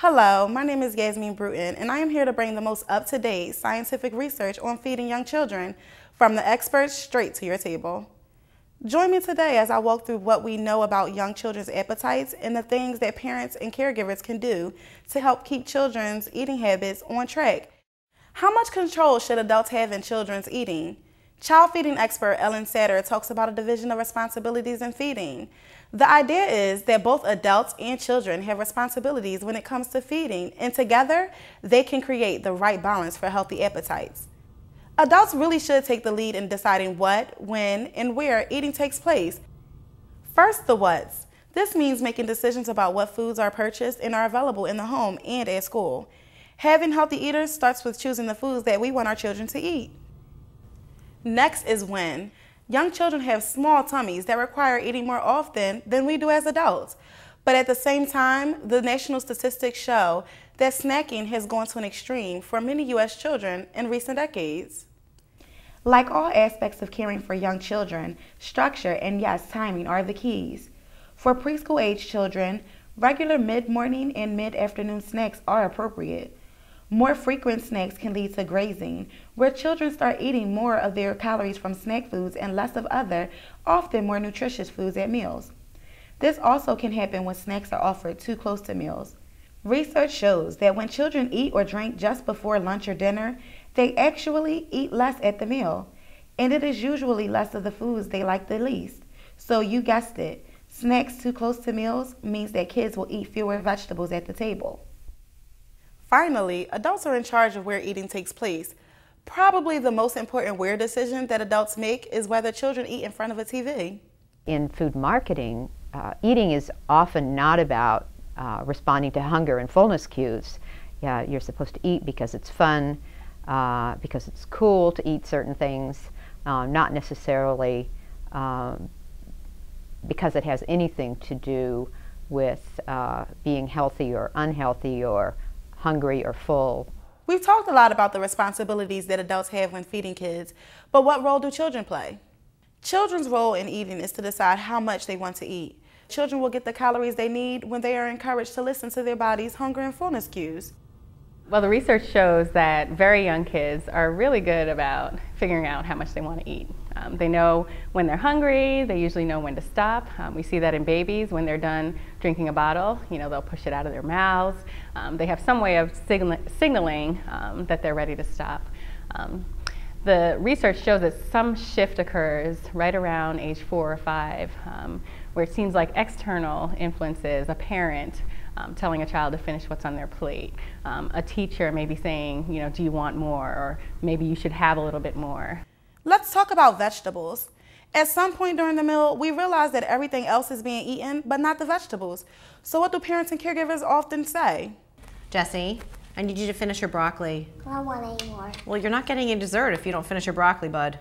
Hello, my name is Yasmin Bruton, and I am here to bring the most up to date scientific research on feeding young children from the experts straight to your table. Join me today as I walk through what we know about young children's appetites and the things that parents and caregivers can do to help keep children's eating habits on track. How much control should adults have in children's eating? Child feeding expert Ellyn Satter talks about a division of responsibilities in feeding. The idea is that both adults and children have responsibilities when it comes to feeding, and together they can create the right balance for healthy appetites. Adults really should take the lead in deciding what, when, and where eating takes place. First, the what's. This means making decisions about what foods are purchased and are available in the home and at school. Having healthy eaters starts with choosing the foods that we want our children to eat. Next is when. Young children have small tummies that require eating more often than we do as adults. But at the same time, the national statistics show that snacking has gone to an extreme for many U.S. children in recent decades. Like all aspects of caring for young children, structure and yes, timing are the keys. For preschool age children, regular mid morning and mid afternoon snacks are appropriate. More frequent snacks can lead to grazing, where children start eating more of their calories from snack foods and less of other, often more nutritious foods at meals. This also can happen when snacks are offered too close to meals. Research shows that when children eat or drink just before lunch or dinner, they actually eat less at the meal. And it is usually less of the foods they like the least. So you guessed it, snacks too close to meals means that kids will eat fewer vegetables at the table. Finally, adults are in charge of where eating takes place. Probably the most important where decision that adults make is whether children eat in front of a TV. In food marketing, uh, eating is often not about uh, responding to hunger and fullness cues. Yeah, you're supposed to eat because it's fun, uh, because it's cool to eat certain things, uh, not necessarily um, because it has anything to do with uh, being healthy or unhealthy or hungry or full. We've talked a lot about the responsibilities that adults have when feeding kids, but what role do children play? Children's role in eating is to decide how much they want to eat. Children will get the calories they need when they are encouraged to listen to their body's hunger and fullness cues. Well, the research shows that very young kids are really good about figuring out how much they want to eat. Um, they know when they're hungry, they usually know when to stop. Um, we see that in babies when they're done drinking a bottle, you know, they'll push it out of their mouths. Um, they have some way of signal signaling um, that they're ready to stop. Um, the research shows that some shift occurs right around age four or five, um, where it seems like external influences, a parent, um, telling a child to finish what's on their plate. Um, a teacher may be saying, you know, do you want more? Or maybe you should have a little bit more. Let's talk about vegetables. At some point during the meal, we realize that everything else is being eaten, but not the vegetables. So what do parents and caregivers often say? Jesse, I need you to finish your broccoli. I don't want any more. Well, you're not getting any dessert if you don't finish your broccoli, bud.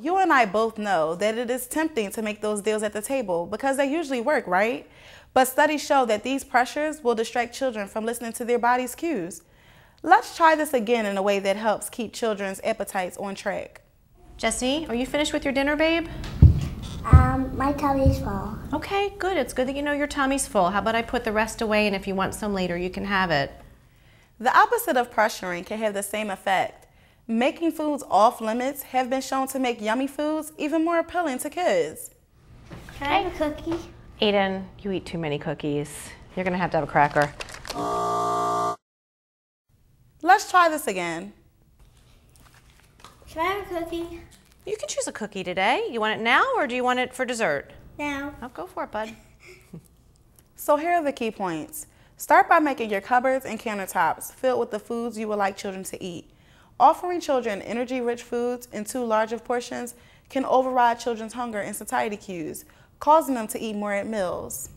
You and I both know that it is tempting to make those deals at the table because they usually work, right? But studies show that these pressures will distract children from listening to their body's cues. Let's try this again in a way that helps keep children's appetites on track. Jesse, are you finished with your dinner, babe? Um, my tummy's full. Okay, good. It's good that you know your tummy's full. How about I put the rest away and if you want some later, you can have it. The opposite of pressuring can have the same effect. Making foods off limits have been shown to make yummy foods even more appealing to kids. Can I have a cookie? Aiden, you eat too many cookies. You're gonna have to have a cracker. Let's try this again. Can I have a cookie? You can choose a cookie today. You want it now or do you want it for dessert? Now. I'll go for it, bud. So here are the key points. Start by making your cupboards and countertops filled with the foods you would like children to eat. Offering children energy-rich foods in too large of portions can override children's hunger and satiety cues, causing them to eat more at meals.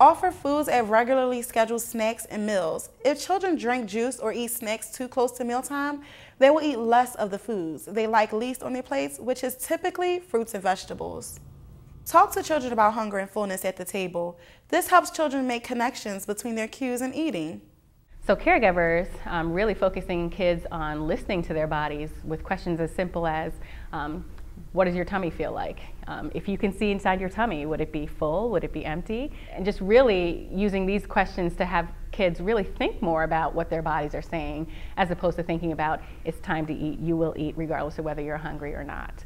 Offer foods at regularly scheduled snacks and meals. If children drink juice or eat snacks too close to mealtime, they will eat less of the foods they like least on their plates, which is typically fruits and vegetables. Talk to children about hunger and fullness at the table. This helps children make connections between their cues and eating. So caregivers um, really focusing kids on listening to their bodies with questions as simple as, um, what does your tummy feel like? Um, if you can see inside your tummy, would it be full? Would it be empty? And just really using these questions to have kids really think more about what their bodies are saying as opposed to thinking about it's time to eat, you will eat regardless of whether you're hungry or not.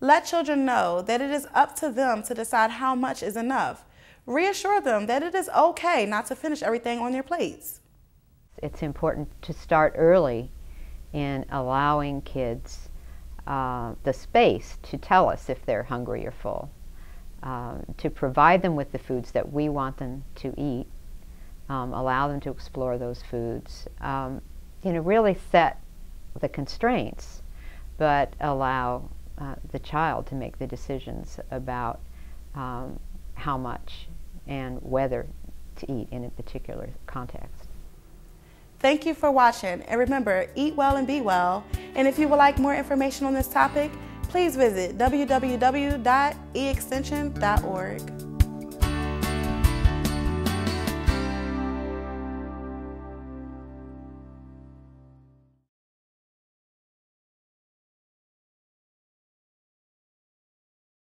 Let children know that it is up to them to decide how much is enough. Reassure them that it is okay not to finish everything on their plates. It's important to start early in allowing kids uh, the space to tell us if they're hungry or full, uh, to provide them with the foods that we want them to eat, um, allow them to explore those foods, um, you know, really set the constraints, but allow uh, the child to make the decisions about um, how much and whether to eat in a particular context. Thank you for watching, and remember, eat well and be well. And if you would like more information on this topic, please visit www.eextension.org.